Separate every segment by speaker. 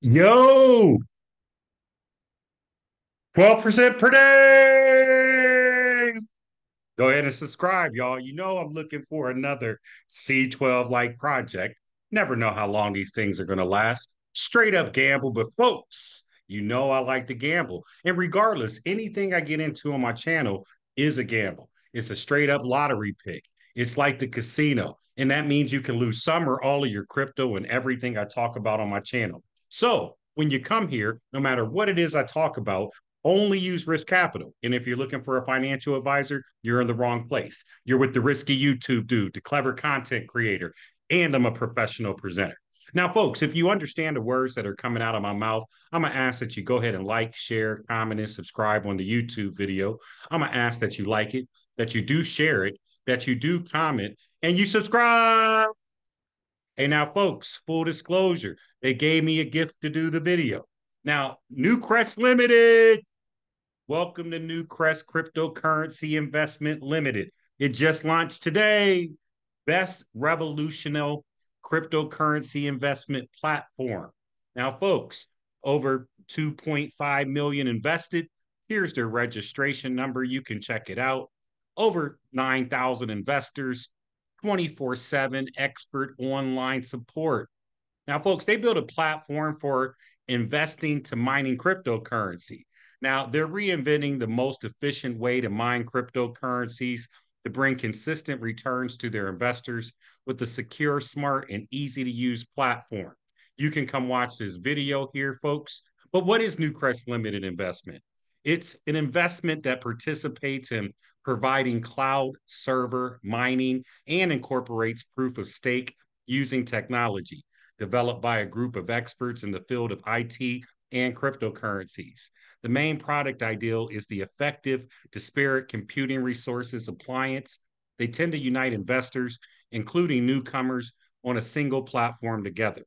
Speaker 1: Yo, 12% per day. Go ahead and subscribe, y'all. You know I'm looking for another C12 like project. Never know how long these things are going to last. Straight up gamble, but folks, you know I like to gamble. And regardless, anything I get into on my channel is a gamble. It's a straight up lottery pick. It's like the casino. And that means you can lose some or all of your crypto and everything I talk about on my channel. So when you come here, no matter what it is I talk about, only use risk capital. And if you're looking for a financial advisor, you're in the wrong place. You're with the risky YouTube dude, the clever content creator, and I'm a professional presenter. Now, folks, if you understand the words that are coming out of my mouth, I'm going to ask that you go ahead and like, share, comment, and subscribe on the YouTube video. I'm going to ask that you like it, that you do share it, that you do comment, and you subscribe. Hey, now, folks, full disclosure, they gave me a gift to do the video. Now, Newcrest Limited, welcome to Newcrest Cryptocurrency Investment Limited. It just launched today. Best revolutionary cryptocurrency investment platform. Now, folks, over 2.5 million invested. Here's their registration number. You can check it out. Over 9,000 investors, 24 7 expert online support. Now, folks, they built a platform for investing to mining cryptocurrency. Now, they're reinventing the most efficient way to mine cryptocurrencies to bring consistent returns to their investors with a secure, smart, and easy to use platform. You can come watch this video here, folks. But what is Newcrest Limited Investment? It's an investment that participates in providing cloud server mining and incorporates proof of stake using technology developed by a group of experts in the field of IT and cryptocurrencies. The main product ideal is the effective disparate computing resources appliance. They tend to unite investors, including newcomers, on a single platform together.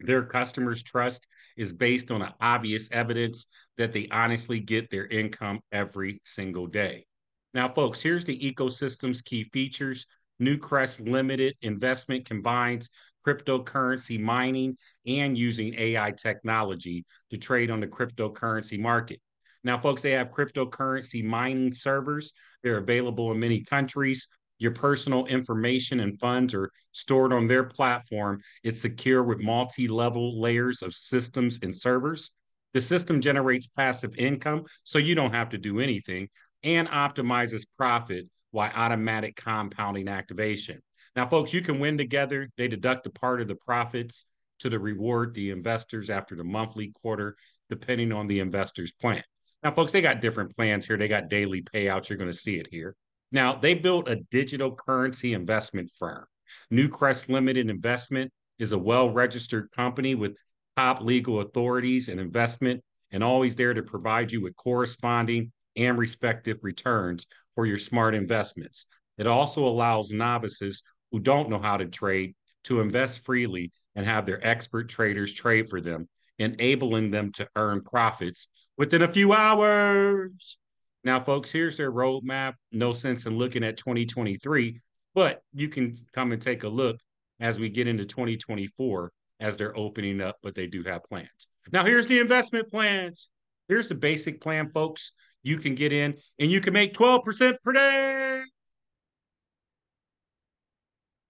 Speaker 1: Their customers' trust is based on obvious evidence that they honestly get their income every single day. Now, folks, here's the ecosystem's key features. Newcrest Limited investment combines cryptocurrency mining and using AI technology to trade on the cryptocurrency market. Now, folks, they have cryptocurrency mining servers. They're available in many countries. Your personal information and funds are stored on their platform. It's secure with multi level layers of systems and servers. The system generates passive income, so you don't have to do anything and optimizes profit while automatic compounding activation. Now, folks, you can win together. They deduct a part of the profits to the reward the investors after the monthly quarter, depending on the investor's plan. Now, folks, they got different plans here. They got daily payouts. You're going to see it here. Now, they built a digital currency investment firm. Newcrest Limited Investment is a well registered company with top legal authorities and investment, and always there to provide you with corresponding and respective returns for your smart investments. It also allows novices who don't know how to trade to invest freely and have their expert traders trade for them, enabling them to earn profits within a few hours. Now, folks, here's their roadmap. No sense in looking at 2023, but you can come and take a look as we get into 2024 as they're opening up, but they do have plans. Now, here's the investment plans. Here's the basic plan, folks you can get in and you can make 12% per day.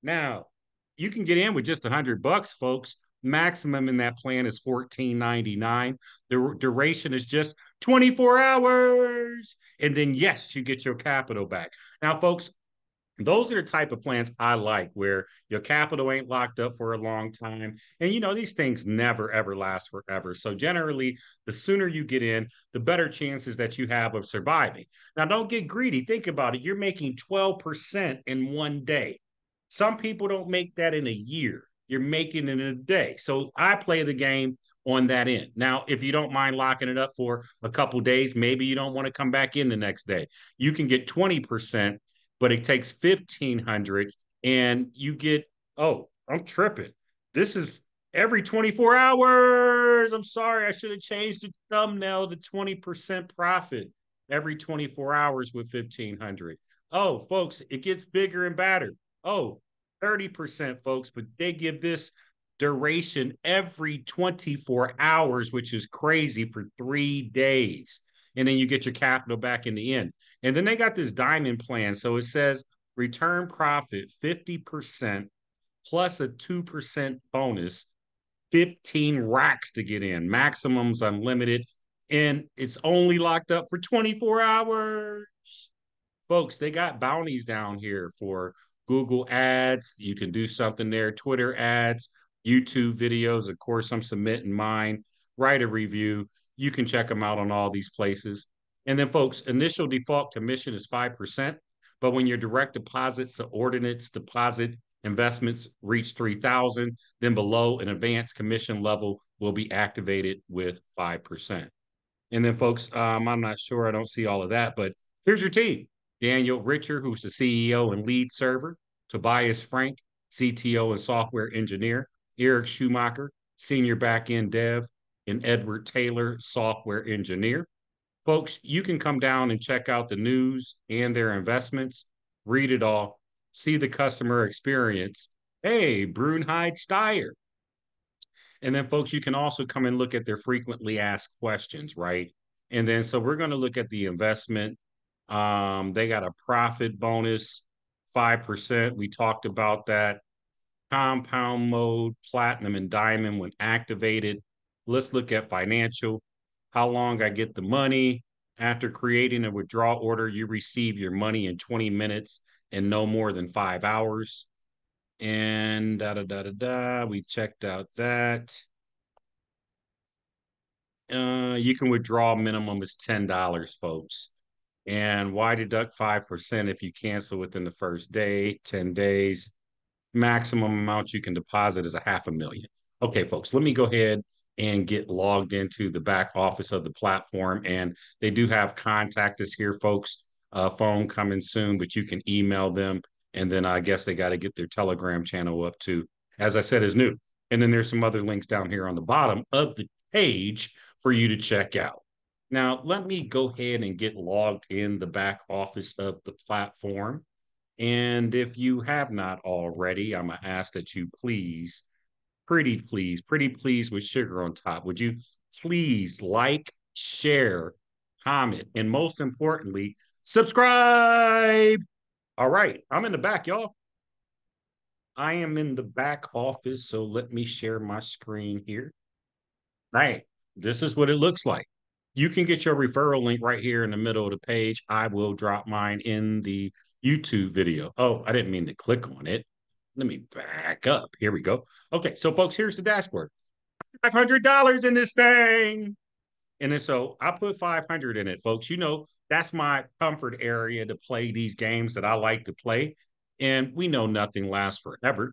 Speaker 1: Now, you can get in with just 100 bucks, folks. Maximum in that plan is 14.99. The duration is just 24 hours. And then yes, you get your capital back. Now, folks, those are the type of plans I like where your capital ain't locked up for a long time. And you know, these things never ever last forever. So generally, the sooner you get in, the better chances that you have of surviving. Now, don't get greedy. Think about it. You're making 12% in one day. Some people don't make that in a year. You're making it in a day. So I play the game on that end. Now, if you don't mind locking it up for a couple days, maybe you don't want to come back in the next day. You can get 20% but it takes 1500 and you get, oh, I'm tripping. This is every 24 hours. I'm sorry, I should have changed the thumbnail to 20% profit every 24 hours with 1500. Oh, folks, it gets bigger and badder. Oh, 30%, folks, but they give this duration every 24 hours, which is crazy for three days. And then you get your capital back in the end. And then they got this diamond plan. So it says return profit 50% plus a 2% bonus, 15 racks to get in, maximums unlimited. And it's only locked up for 24 hours. Folks, they got bounties down here for Google ads. You can do something there, Twitter ads, YouTube videos. Of course, I'm submitting mine. Write a review. You can check them out on all these places. And then, folks, initial default commission is 5%. But when your direct deposits, subordinates, deposit investments reach 3000 then below an advanced commission level will be activated with 5%. And then, folks, um, I'm not sure. I don't see all of that, but here's your team. Daniel Richer, who's the CEO and lead server, Tobias Frank, CTO and software engineer, Eric Schumacher, senior backend dev, and Edward Taylor, software engineer. Folks, you can come down and check out the news and their investments, read it all, see the customer experience. Hey, Brunhide Steyer. And then, folks, you can also come and look at their frequently asked questions, right? And then, so we're going to look at the investment um, they got a profit bonus, 5%. We talked about that. Compound mode, platinum and diamond when activated. Let's look at financial. How long I get the money. After creating a withdrawal order, you receive your money in 20 minutes and no more than five hours. And da da da da da. We checked out that. Uh, you can withdraw minimum is $10, folks. And why deduct 5% if you cancel within the first day, 10 days? Maximum amount you can deposit is a half a million. Okay, folks, let me go ahead and get logged into the back office of the platform. And they do have contact us here, folks. Uh, phone coming soon, but you can email them. And then I guess they got to get their Telegram channel up too. As I said, is new. And then there's some other links down here on the bottom of the page for you to check out. Now, let me go ahead and get logged in the back office of the platform. And if you have not already, I'm going to ask that you please, pretty please, pretty please with sugar on top, would you please like, share, comment, and most importantly, subscribe. All right, I'm in the back, y'all. I am in the back office, so let me share my screen here. Right, this is what it looks like you can get your referral link right here in the middle of the page. I will drop mine in the YouTube video. Oh, I didn't mean to click on it. Let me back up. Here we go. Okay, so folks, here's the dashboard. $500 in this thing. And then so I put 500 in it, folks. You know, that's my comfort area to play these games that I like to play. And we know nothing lasts forever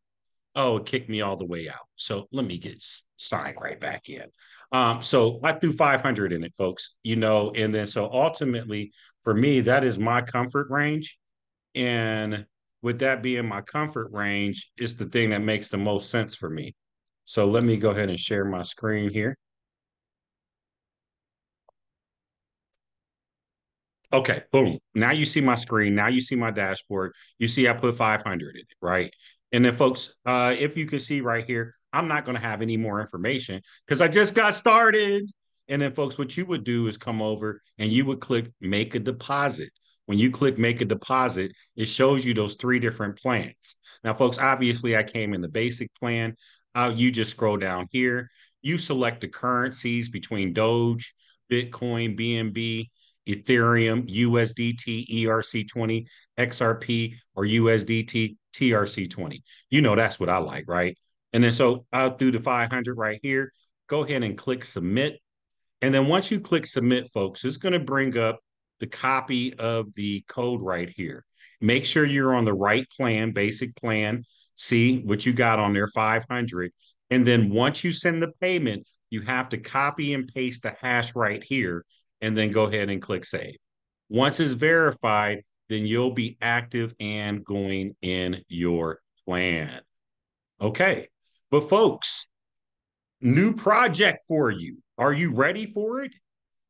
Speaker 1: oh, it kicked me all the way out. So let me get signed right back in. Um, so I threw 500 in it, folks, you know, and then so ultimately for me, that is my comfort range. And with that being my comfort range, is the thing that makes the most sense for me. So let me go ahead and share my screen here. Okay, boom. Now you see my screen. Now you see my dashboard. You see I put 500 in it, right? And then, folks, uh, if you can see right here, I'm not going to have any more information because I just got started. And then, folks, what you would do is come over and you would click make a deposit. When you click make a deposit, it shows you those three different plans. Now, folks, obviously, I came in the basic plan. Uh, you just scroll down here. You select the currencies between Doge, Bitcoin, BNB, Ethereum, USDT, ERC20, XRP, or USDT, TRC20. You know, that's what I like, right? And then so I'll do the 500 right here. Go ahead and click submit. And then once you click submit, folks, it's going to bring up the copy of the code right here. Make sure you're on the right plan, basic plan. See what you got on there, 500. And then once you send the payment, you have to copy and paste the hash right here and then go ahead and click save. Once it's verified, then you'll be active and going in your plan. Okay. But folks, new project for you. Are you ready for it?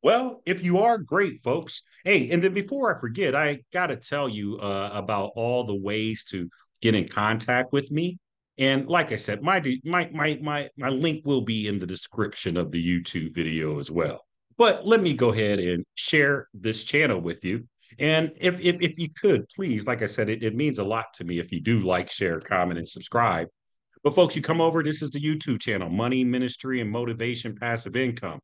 Speaker 1: Well, if you are, great, folks. Hey, and then before I forget, I got to tell you uh, about all the ways to get in contact with me. And like I said, my my my my my link will be in the description of the YouTube video as well. But let me go ahead and share this channel with you. And if if if you could, please, like I said, it, it means a lot to me if you do like, share, comment, and subscribe. But folks, you come over, this is the YouTube channel, Money, Ministry, and Motivation Passive Income.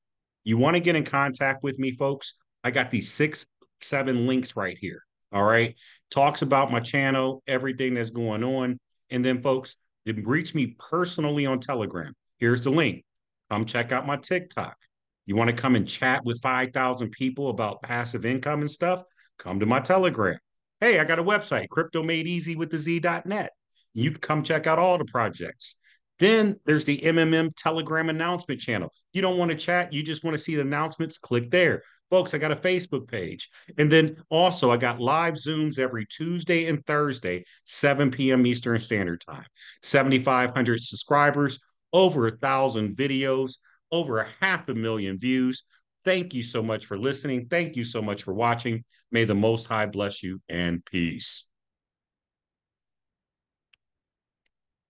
Speaker 1: You want to get in contact with me, folks? I got these six, seven links right here. All right. Talks about my channel, everything that's going on. And then, folks, reach me personally on Telegram. Here's the link. Come check out my TikTok. You want to come and chat with 5,000 people about passive income and stuff? Come to my Telegram. Hey, I got a website, cryptomadeeasywiththez.net. You can come check out all the projects. Then there's the MMM Telegram announcement channel. You don't want to chat, you just want to see the announcements, click there. Folks, I got a Facebook page. And then also, I got live Zooms every Tuesday and Thursday, 7 p.m. Eastern Standard Time. 7,500 subscribers, over a thousand videos, over a half a million views. Thank you so much for listening. Thank you so much for watching. May the Most High bless you and peace.